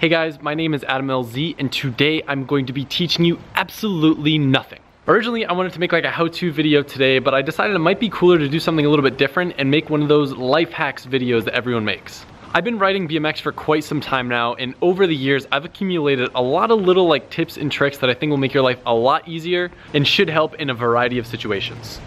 Hey guys, my name is Adam LZ and today I'm going to be teaching you absolutely nothing. Originally, I wanted to make like a how-to video today, but I decided it might be cooler to do something a little bit different and make one of those life hacks videos that everyone makes. I've been riding BMX for quite some time now, and over the years, I've accumulated a lot of little like tips and tricks that I think will make your life a lot easier and should help in a variety of situations.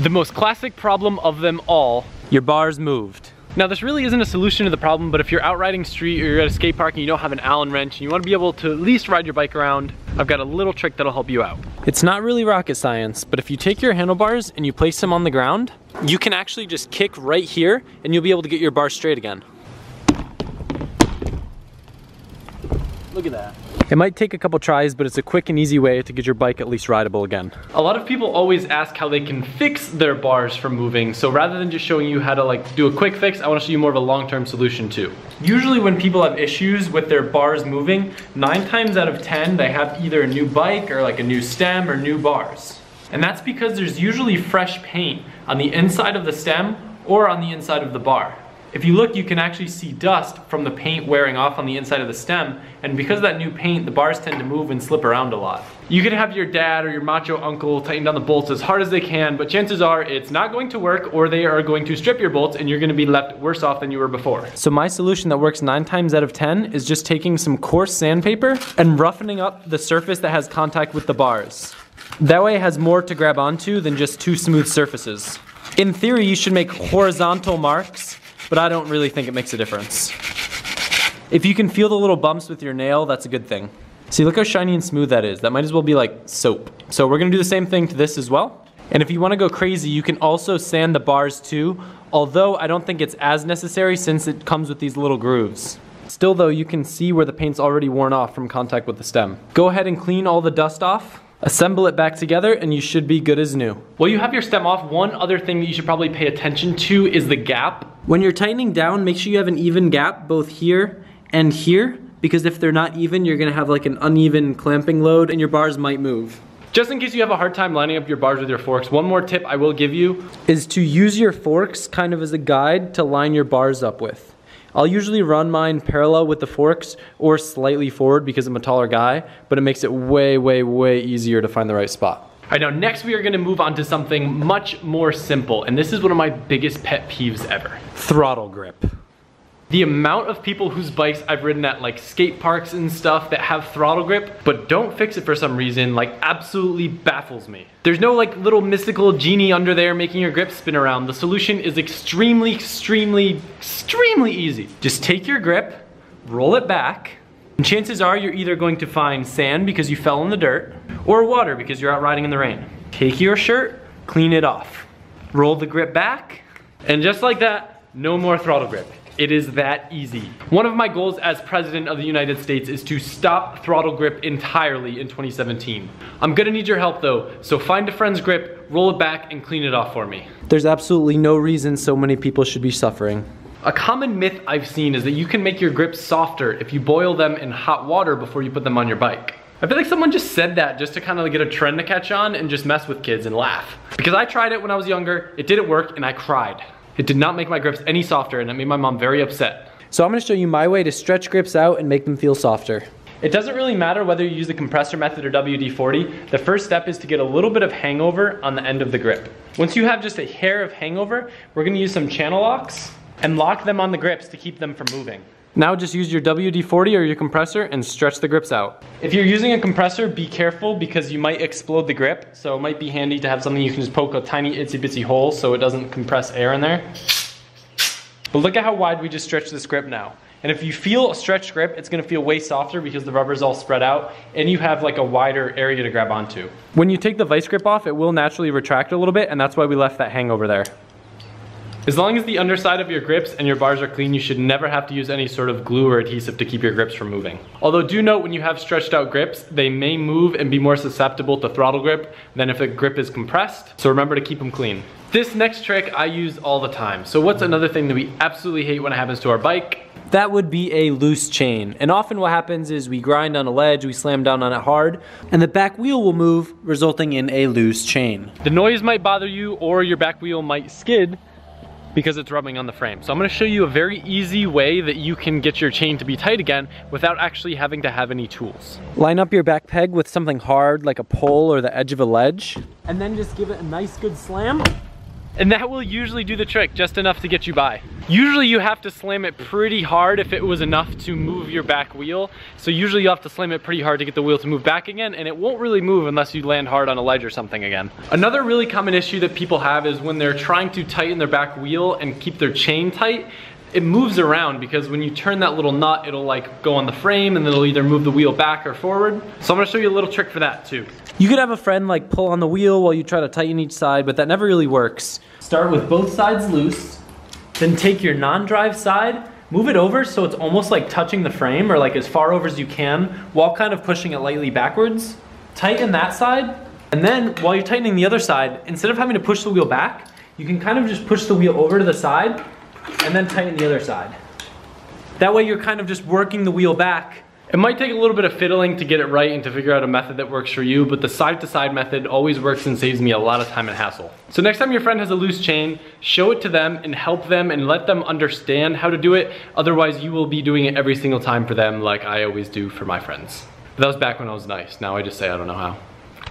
The most classic problem of them all, your bars moved. Now this really isn't a solution to the problem, but if you're out riding street or you're at a skate park and you don't have an Allen wrench and you wanna be able to at least ride your bike around, I've got a little trick that'll help you out. It's not really rocket science, but if you take your handlebars and you place them on the ground, you can actually just kick right here and you'll be able to get your bar straight again. Look at that. It might take a couple tries, but it's a quick and easy way to get your bike at least rideable again. A lot of people always ask how they can fix their bars from moving, so rather than just showing you how to like do a quick fix, I wanna show you more of a long-term solution too. Usually when people have issues with their bars moving, nine times out of 10, they have either a new bike or like a new stem or new bars. And that's because there's usually fresh paint on the inside of the stem or on the inside of the bar. If you look, you can actually see dust from the paint wearing off on the inside of the stem, and because of that new paint, the bars tend to move and slip around a lot. You can have your dad or your macho uncle tighten down the bolts as hard as they can, but chances are it's not going to work or they are going to strip your bolts and you're gonna be left worse off than you were before. So my solution that works nine times out of 10 is just taking some coarse sandpaper and roughening up the surface that has contact with the bars. That way it has more to grab onto than just two smooth surfaces. In theory, you should make horizontal marks but I don't really think it makes a difference. If you can feel the little bumps with your nail, that's a good thing. See, look how shiny and smooth that is. That might as well be like soap. So we're gonna do the same thing to this as well. And if you wanna go crazy, you can also sand the bars too, although I don't think it's as necessary since it comes with these little grooves. Still though, you can see where the paint's already worn off from contact with the stem. Go ahead and clean all the dust off. Assemble it back together and you should be good as new. While you have your stem off, one other thing that you should probably pay attention to is the gap. When you're tightening down, make sure you have an even gap both here and here because if they're not even, you're gonna have like an uneven clamping load and your bars might move. Just in case you have a hard time lining up your bars with your forks, one more tip I will give you is to use your forks kind of as a guide to line your bars up with. I'll usually run mine parallel with the forks or slightly forward because I'm a taller guy, but it makes it way, way, way easier to find the right spot. All right, now next we are gonna move on to something much more simple, and this is one of my biggest pet peeves ever. Throttle grip. The amount of people whose bikes I've ridden at like skate parks and stuff that have throttle grip, but don't fix it for some reason, like absolutely baffles me. There's no like little mystical genie under there making your grip spin around. The solution is extremely, extremely, extremely easy. Just take your grip, roll it back, and chances are you're either going to find sand because you fell in the dirt, or water because you're out riding in the rain. Take your shirt, clean it off. Roll the grip back, and just like that, no more throttle grip. It is that easy. One of my goals as President of the United States is to stop throttle grip entirely in 2017. I'm gonna need your help though, so find a friend's grip, roll it back, and clean it off for me. There's absolutely no reason so many people should be suffering. A common myth I've seen is that you can make your grips softer if you boil them in hot water before you put them on your bike. I feel like someone just said that just to kind of get a trend to catch on and just mess with kids and laugh. Because I tried it when I was younger, it didn't work, and I cried. It did not make my grips any softer and it made my mom very upset. So I'm gonna show you my way to stretch grips out and make them feel softer. It doesn't really matter whether you use the compressor method or WD-40. The first step is to get a little bit of hangover on the end of the grip. Once you have just a hair of hangover, we're gonna use some channel locks and lock them on the grips to keep them from moving. Now just use your WD-40 or your compressor and stretch the grips out. If you're using a compressor, be careful because you might explode the grip. So it might be handy to have something you can just poke a tiny itsy bitsy hole so it doesn't compress air in there. But look at how wide we just stretched this grip now. And if you feel a stretched grip, it's gonna feel way softer because the rubber's all spread out and you have like a wider area to grab onto. When you take the vice grip off, it will naturally retract a little bit and that's why we left that hangover there. As long as the underside of your grips and your bars are clean, you should never have to use any sort of glue or adhesive to keep your grips from moving. Although do note when you have stretched out grips, they may move and be more susceptible to throttle grip than if the grip is compressed, so remember to keep them clean. This next trick I use all the time. So what's another thing that we absolutely hate when it happens to our bike? That would be a loose chain. And often what happens is we grind on a ledge, we slam down on it hard, and the back wheel will move, resulting in a loose chain. The noise might bother you or your back wheel might skid, because it's rubbing on the frame. So I'm gonna show you a very easy way that you can get your chain to be tight again without actually having to have any tools. Line up your back peg with something hard like a pole or the edge of a ledge, and then just give it a nice good slam and that will usually do the trick, just enough to get you by. Usually you have to slam it pretty hard if it was enough to move your back wheel. So usually you have to slam it pretty hard to get the wheel to move back again and it won't really move unless you land hard on a ledge or something again. Another really common issue that people have is when they're trying to tighten their back wheel and keep their chain tight, it moves around because when you turn that little nut, it'll like go on the frame and it'll either move the wheel back or forward. So I'm gonna show you a little trick for that too. You could have a friend like pull on the wheel while you try to tighten each side, but that never really works. Start with both sides loose, then take your non-drive side, move it over so it's almost like touching the frame or like as far over as you can while kind of pushing it lightly backwards. Tighten that side, and then while you're tightening the other side, instead of having to push the wheel back, you can kind of just push the wheel over to the side and then tighten the other side. That way you're kind of just working the wheel back. It might take a little bit of fiddling to get it right and to figure out a method that works for you, but the side to side method always works and saves me a lot of time and hassle. So next time your friend has a loose chain, show it to them and help them and let them understand how to do it. Otherwise you will be doing it every single time for them like I always do for my friends. But that was back when I was nice. Now I just say I don't know how.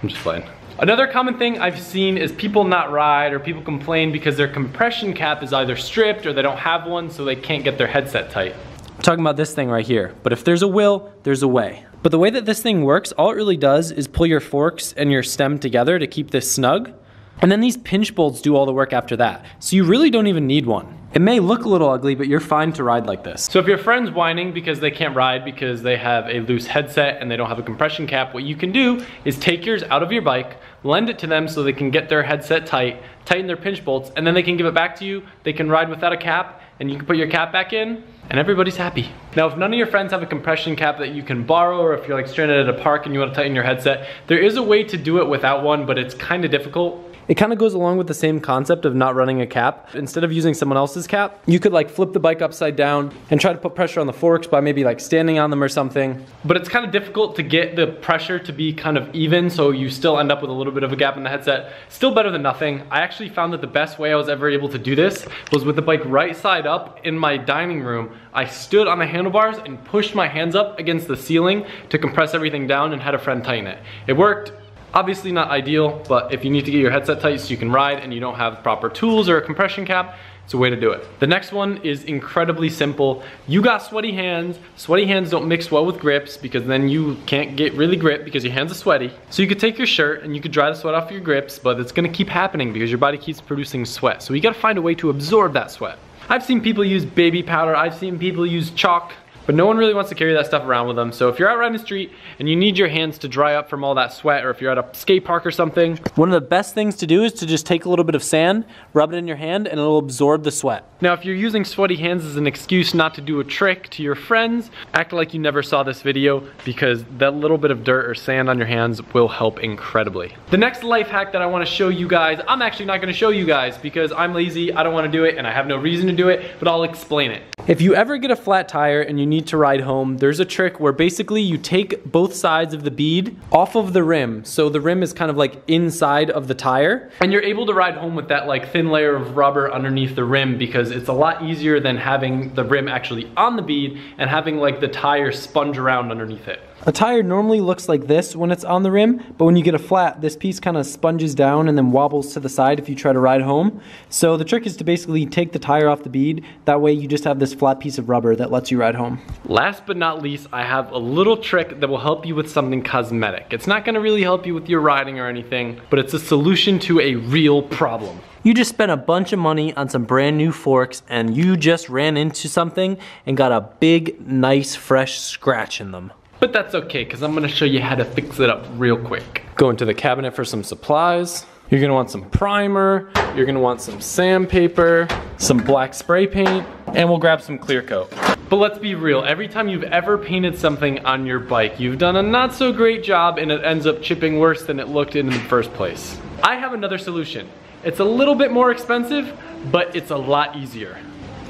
I'm just playing. Another common thing I've seen is people not ride or people complain because their compression cap is either stripped or they don't have one so they can't get their headset tight. I'm talking about this thing right here. But if there's a will, there's a way. But the way that this thing works, all it really does is pull your forks and your stem together to keep this snug. And then these pinch bolts do all the work after that. So you really don't even need one. It may look a little ugly, but you're fine to ride like this. So if your friend's whining because they can't ride because they have a loose headset and they don't have a compression cap, what you can do is take yours out of your bike, lend it to them so they can get their headset tight, tighten their pinch bolts, and then they can give it back to you. They can ride without a cap, and you can put your cap back in, and everybody's happy. Now, if none of your friends have a compression cap that you can borrow, or if you're like stranded at a park and you wanna tighten your headset, there is a way to do it without one, but it's kinda difficult. It kind of goes along with the same concept of not running a cap. Instead of using someone else's cap, you could like flip the bike upside down and try to put pressure on the forks by maybe like standing on them or something. But it's kind of difficult to get the pressure to be kind of even so you still end up with a little bit of a gap in the headset. Still better than nothing. I actually found that the best way I was ever able to do this was with the bike right side up in my dining room. I stood on the handlebars and pushed my hands up against the ceiling to compress everything down and had a friend tighten it. It worked Obviously not ideal, but if you need to get your headset tight so you can ride and you don't have proper tools or a compression cap, it's a way to do it. The next one is incredibly simple. You got sweaty hands. Sweaty hands don't mix well with grips because then you can't get really grip because your hands are sweaty. So you could take your shirt and you could dry the sweat off your grips, but it's gonna keep happening because your body keeps producing sweat. So you gotta find a way to absorb that sweat. I've seen people use baby powder. I've seen people use chalk but no one really wants to carry that stuff around with them. So if you're out riding the street and you need your hands to dry up from all that sweat, or if you're at a skate park or something, one of the best things to do is to just take a little bit of sand, rub it in your hand, and it'll absorb the sweat. Now, if you're using sweaty hands as an excuse not to do a trick to your friends, act like you never saw this video because that little bit of dirt or sand on your hands will help incredibly. The next life hack that I wanna show you guys, I'm actually not gonna show you guys because I'm lazy, I don't wanna do it, and I have no reason to do it, but I'll explain it. If you ever get a flat tire and you need need to ride home, there's a trick where basically you take both sides of the bead off of the rim. So the rim is kind of like inside of the tire and you're able to ride home with that like thin layer of rubber underneath the rim because it's a lot easier than having the rim actually on the bead and having like the tire sponge around underneath it. A tire normally looks like this when it's on the rim, but when you get a flat, this piece kind of sponges down and then wobbles to the side if you try to ride home. So the trick is to basically take the tire off the bead. That way you just have this flat piece of rubber that lets you ride home. Last but not least, I have a little trick that will help you with something cosmetic. It's not gonna really help you with your riding or anything, but it's a solution to a real problem. You just spent a bunch of money on some brand new forks and you just ran into something and got a big, nice, fresh scratch in them. But that's okay, because I'm gonna show you how to fix it up real quick. Go into the cabinet for some supplies. You're gonna want some primer, you're gonna want some sandpaper, some black spray paint, and we'll grab some clear coat. But let's be real, every time you've ever painted something on your bike, you've done a not so great job and it ends up chipping worse than it looked in the first place. I have another solution. It's a little bit more expensive, but it's a lot easier.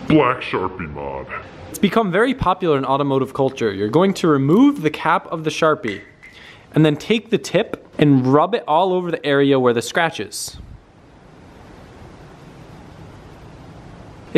Black Sharpie mod. It's become very popular in automotive culture. You're going to remove the cap of the Sharpie and then take the tip and rub it all over the area where the scratch is.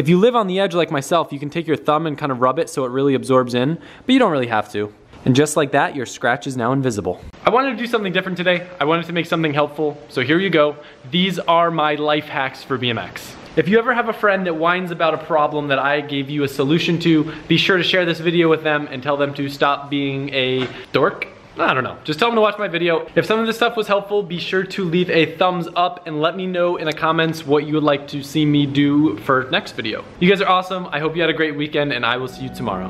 If you live on the edge like myself, you can take your thumb and kind of rub it so it really absorbs in, but you don't really have to. And just like that, your scratch is now invisible. I wanted to do something different today. I wanted to make something helpful, so here you go. These are my life hacks for BMX. If you ever have a friend that whines about a problem that I gave you a solution to, be sure to share this video with them and tell them to stop being a dork. I don't know, just tell them to watch my video. If some of this stuff was helpful, be sure to leave a thumbs up and let me know in the comments what you would like to see me do for next video. You guys are awesome. I hope you had a great weekend and I will see you tomorrow.